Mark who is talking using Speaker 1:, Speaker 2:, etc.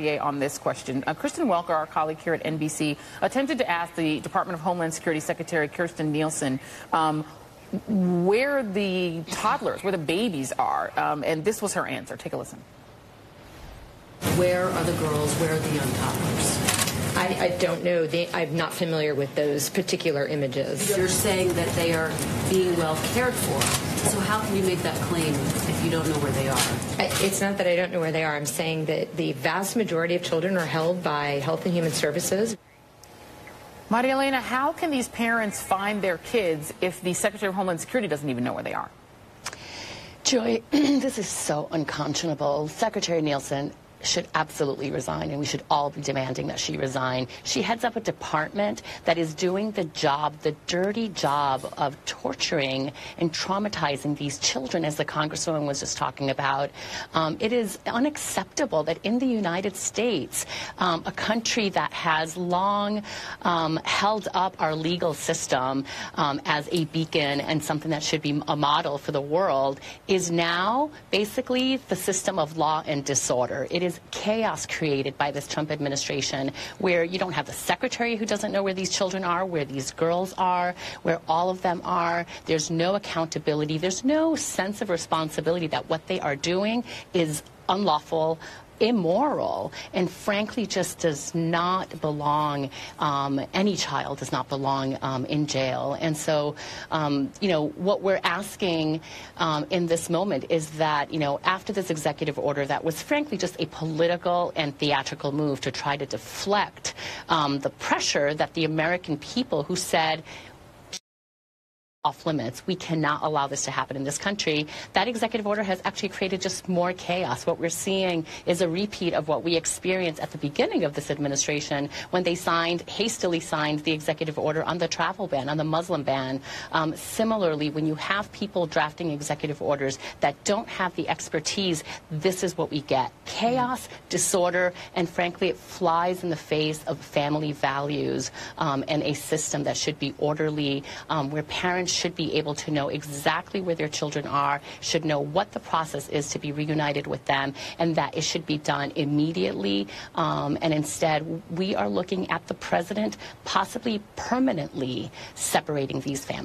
Speaker 1: on this question. Uh, Kristen Welker, our colleague here at NBC, attempted to ask the Department of Homeland Security Secretary Kirstjen Nielsen um, where the toddlers, where the babies are, um, and this was her answer. Take a listen.
Speaker 2: Where are the girls? Where are the young toddlers?
Speaker 3: I, I don't know. They, I'm not familiar with those particular images.
Speaker 2: You're saying that they are being well cared for. So how can you make that claim if you don't know where they are?
Speaker 3: I, it's not that I don't know where they are. I'm saying that the vast majority of children are held by Health and Human Services.
Speaker 1: Marielena, how can these parents find their kids if the Secretary of Homeland Security doesn't even know where they are?
Speaker 4: Joy, this is so unconscionable. Secretary Nielsen, should absolutely resign, and we should all be demanding that she resign. She heads up a department that is doing the job, the dirty job of torturing and traumatizing these children, as the Congresswoman was just talking about. Um, it is unacceptable that in the United States, um, a country that has long um, held up our legal system um, as a beacon and something that should be a model for the world, is now basically the system of law and disorder. It is is chaos created by this Trump administration where you don't have the secretary who doesn't know where these children are, where these girls are, where all of them are. There's no accountability. There's no sense of responsibility that what they are doing is unlawful, immoral and frankly just does not belong, um, any child does not belong um, in jail. And so, um, you know, what we're asking um, in this moment is that, you know, after this executive order that was frankly just a political and theatrical move to try to deflect um, the pressure that the American people who said, off limits. We cannot allow this to happen in this country. That executive order has actually created just more chaos. What we're seeing is a repeat of what we experienced at the beginning of this administration when they signed, hastily signed the executive order on the travel ban, on the Muslim ban. Um, similarly, when you have people drafting executive orders that don't have the expertise, this is what we get. Chaos, disorder, and frankly, it flies in the face of family values um, and a system that should be orderly, um, where parents parents should be able to know exactly where their children are, should know what the process is to be reunited with them, and that it should be done immediately. Um, and instead, we are looking at the president possibly permanently separating these families.